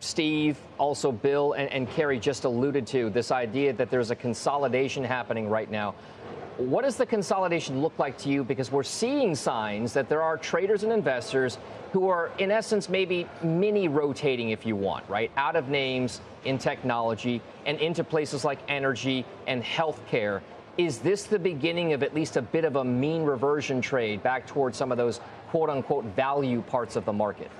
Steve, also Bill, and, and Kari just alluded to this idea that there's a consolidation happening right now. What does the consolidation look like to you? Because we're seeing signs that there are traders and investors who are, in essence, maybe mini rotating, if you want, right? Out of names in technology and into places like energy and healthcare. Is this the beginning of at least a bit of a mean reversion trade back towards some of those quote unquote value parts of the market?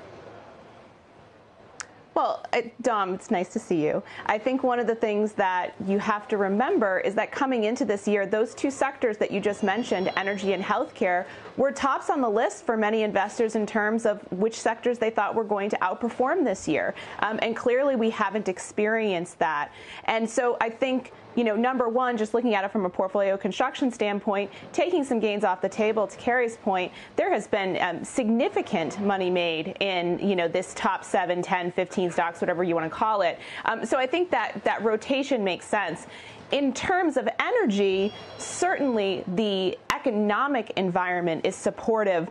Well, Dom, it's nice to see you. I think one of the things that you have to remember is that coming into this year, those two sectors that you just mentioned, energy and healthcare, were tops on the list for many investors in terms of which sectors they thought were going to outperform this year. Um, and clearly, we haven't experienced that. And so I think you know, number one, just looking at it from a portfolio construction standpoint, taking some gains off the table. To Kari's point, there has been um, significant money made in, you know, this top 7, 10, 15 stocks, whatever you want to call it. Um, so I think that that rotation makes sense. In terms of energy, certainly the economic environment is supportive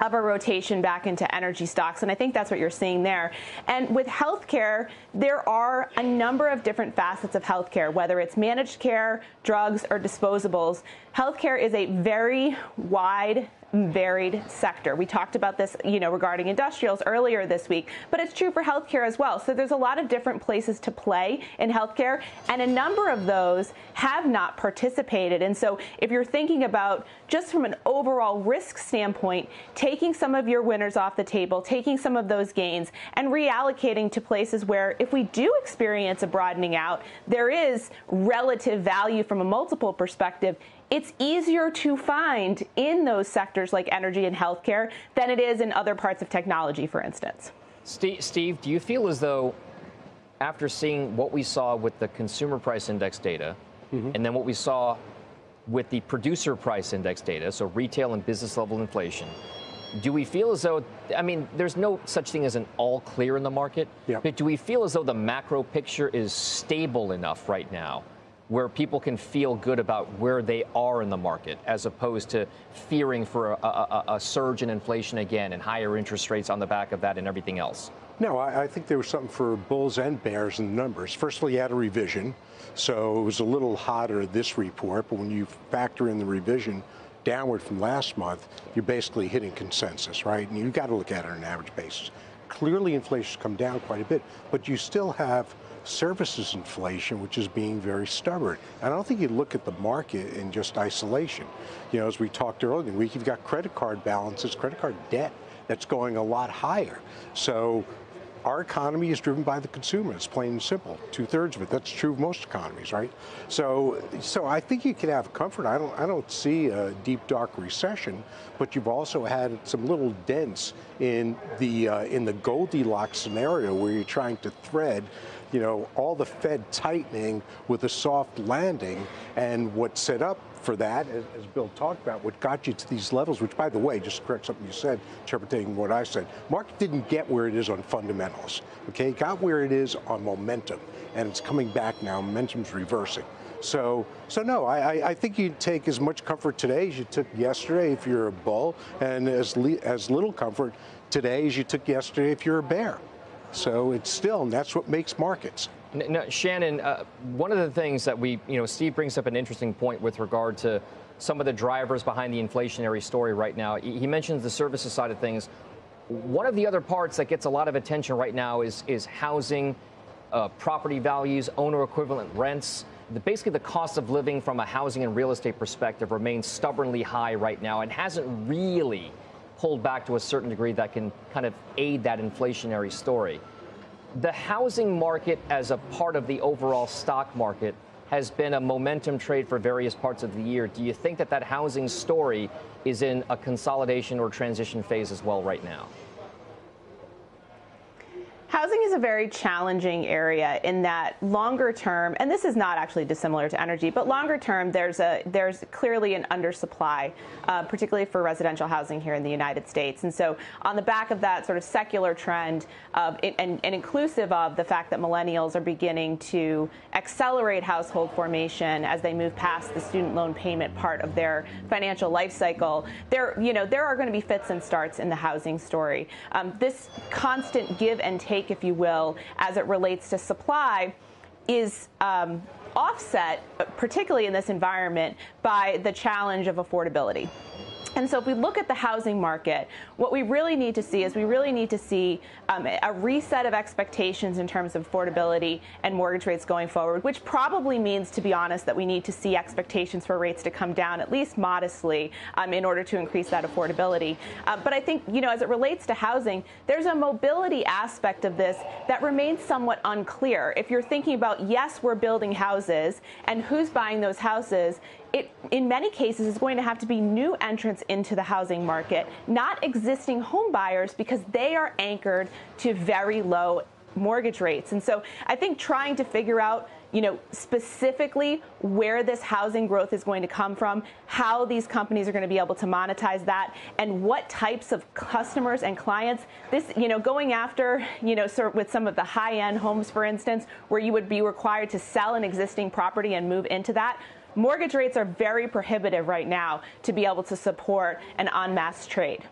of a rotation back into energy stocks. And I think that's what you're seeing there. And with healthcare, there are a number of different facets of healthcare, whether it's managed care, drugs, or disposables. Healthcare is a very wide varied sector. We talked about this, you know, regarding industrials earlier this week, but it's true for healthcare as well. So there's a lot of different places to play in healthcare, and a number of those have not participated. And so if you're thinking about just from an overall risk standpoint, taking some of your winners off the table, taking some of those gains, and reallocating to places where if we do experience a broadening out, there is relative value from a multiple perspective it's easier to find in those sectors like energy and healthcare than it is in other parts of technology, for instance. Steve, Steve do you feel as though after seeing what we saw with the consumer price index data mm-hmm. and then what we saw with the producer price index data, so retail and business level inflation, do we feel as though, I mean, there's no such thing as an all clear in the market, yep. but do we feel as though the macro picture is stable enough right now where people can feel good about where they are in the market as opposed to fearing for a, a, a, surge in inflation again and higher interest rates on the back of that and everything else? No, I, I think there was something for bulls and bears in the numbers. Firstly, you had a revision, so it was a little hotter this report, but when you factor in the revision, downward from last month, you're basically hitting consensus, right? And you've got to look at it on an average basis. Clearly, inflation's come down quite a bit, but you still have services inflation, which is being very stubborn. And I don't think you look at the market in just isolation. You know, as we talked earlier in the week, you've got credit card balances, credit card debt that's going a lot higher. So our economy is driven by the consumer. It's plain and simple. Two thirds of it. That's true of most economies, right? So, so I think you can have comfort. I don't, I don't see a deep dark recession, but you've also had some little dents in the uh, in the Goldilocks scenario where you're trying to thread you know, all the Fed tightening with a soft landing and what set up for that, as, Bill talked about, what got you to these levels, which, by the way, just to correct something you said, interpreting what I said, market didn't get where it is on fundamentals, okay? It got where it is on momentum, and it's coming back now. Momentum's reversing. So, so no, I, I think you take as much comfort today as you took yesterday if you're a bull, and as, as little comfort today as you took yesterday if you're a bear. So it's still, and that's what makes markets. Now, Shannon, uh, one of the things that we, you know, Steve brings up an interesting point with regard to some of the drivers behind the inflationary story right now. He mentions the services side of things. One of the other parts that gets a lot of attention right now is is housing, uh, property values, owner equivalent rents. The, basically, the cost of living from a housing and real estate perspective remains stubbornly high right now and hasn't really pulled back to a certain degree that can kind of aid that inflationary story. The housing market, as a part of the overall stock market, has been a momentum trade for various parts of the year. Do you think that that housing story is in a consolidation or transition phase as well right now? Housing is a very challenging area in that longer term, and this is not actually dissimilar to energy, but longer term, there's a there's clearly an undersupply, uh, particularly for residential housing here in the United States. And so, on the back of that sort of secular trend of and, and inclusive of the fact that millennials are beginning to accelerate household formation as they move past the student loan payment part of their financial life cycle, there you know there are going to be fits and starts in the housing story. Um, this constant give and take if you will, as it relates to supply is um, offset, particularly in this environment, by the challenge of affordability. And so, if we look at the housing market, what we really need to see is we really need to see um, a reset of expectations in terms of affordability and mortgage rates going forward, which probably means, to be honest, that we need to see expectations for rates to come down at least modestly um, in order to increase that affordability. Uh, but I think, you know, as it relates to housing, there's a mobility aspect of this that remains somewhat unclear. If you're thinking about, yes, we're building houses, and who's buying those houses, it, in many cases, is going to have to be new entrants into the housing market, not existing home buyers, because they are anchored to very low mortgage rates. And so I think trying to figure out you know, specifically where this housing growth is going to come from, how these companies are going to be able to monetize that, and what types of customers and clients. This, you know, going after, you know, sort of with some of the high-end homes, for instance, where you would be required to sell an existing property and move into that mortgage rates are very prohibitive right now to be able to support an en masse trade.